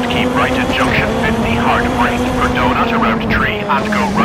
past Kings 120. Jump and keep right at junction 50 hard brake for donut around tree and go right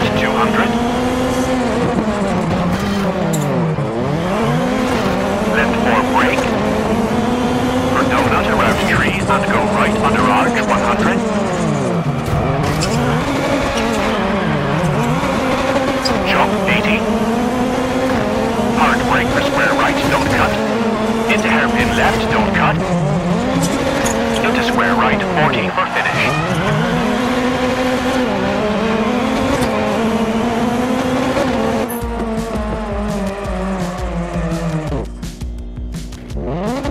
200. Left brake. For around trees go right under arch 100. Jump 80. Hard brake for square right, don't cut. Into hairpin left, don't cut. Into square right 40. Música